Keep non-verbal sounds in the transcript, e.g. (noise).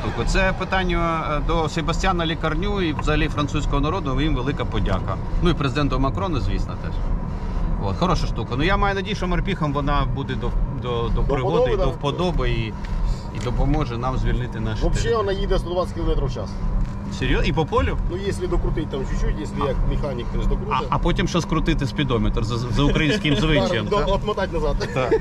штуку. Це питання е, до Себастьяна Лікарню і взагалі французького народу. Їм велика подяка. Ну і президенту Макрону, звісно, теж. От, хороша штука. Ну я маю надію, що морпіхам вона буде до, до, до пригоди вподоби, і до вподоби і, і допоможе нам звільнити наш Взагалі вона їде 120 км в час. Серйозно? І по полю? Ну, якщо докрутити там чуть-чуть, якщо як механік теж докрутить. а потім що скрутити спідометр за, за українським (laughs) звичаєм. Отмотати назад. Так.